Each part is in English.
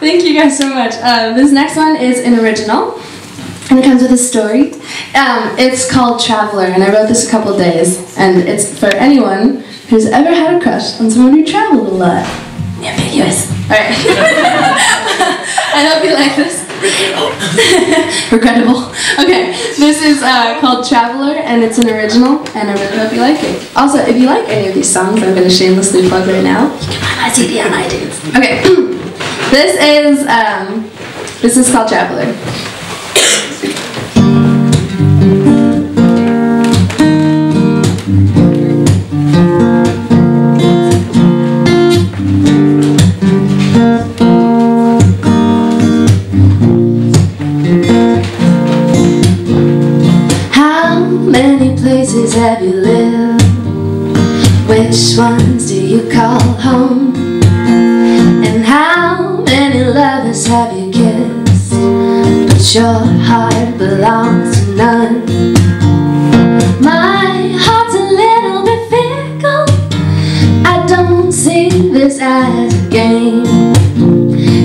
Thank you guys so much. Uh, this next one is an original, and it comes with a story. Um, it's called Traveler, and I wrote this a couple days, and it's for anyone who's ever had a crush on someone who traveled a lot. Ambiguous. All right. I hope you like this. Regrettable. Okay, this is uh, called Traveler, and it's an original, and I really hope you like it. Also, if you like any of these songs, I'm going to shamelessly plug right now. You can buy my CD on iTunes. Okay, this is um, this is called Traveler. How many places have you lived? Which ones do you call home? Belongs to none. My heart's a little bit fickle. I don't see this as a game.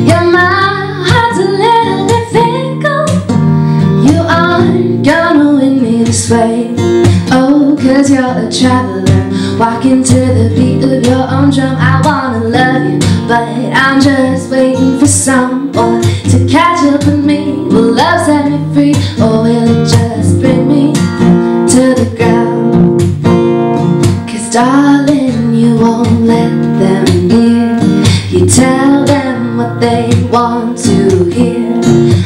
Yeah, my a little bit fickle. You aren't gonna win me this way. Oh, cause you're a traveler. Walking to the beat of your own drum. I wanna love you, but I'm just waiting for someone set me free, or will it just bring me to the ground? Cause darling, you won't let them near. You tell them what they want to hear.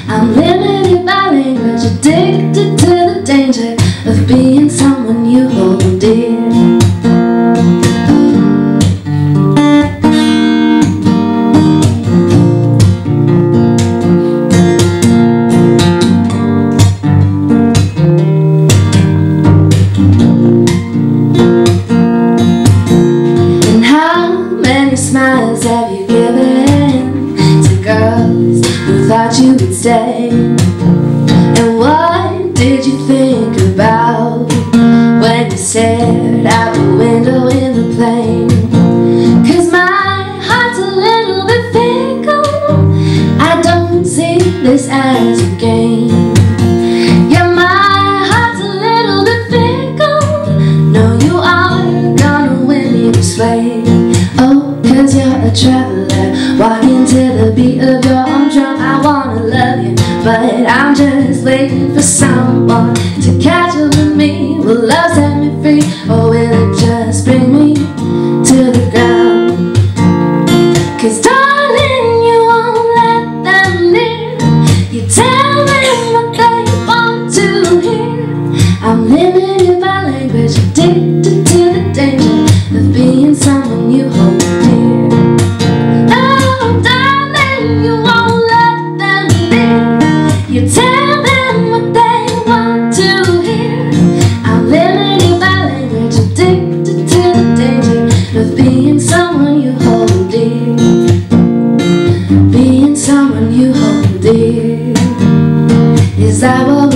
I'm limited by language, addicted to the danger of being someone you hold dear. Would stay? And what did you think about when you stared out the window in the plane? Cause my heart's a little bit fickle. I don't see this as a game. Yeah, my heart's a little bit fickle. No, you aren't gonna win me this way. Oh, cause you're a traveler. Walking but I'm just waiting for someone to catch up with me. Will love set me free, or will it just bring me to the ground? Cause darling, you won't let them near. You tell them what they want to hear. I'm limited by language, addicted to tell them what they want to hear. I'm limited by language, addicted to the danger of being someone you hold dear. Being someone you hold dear. Is that what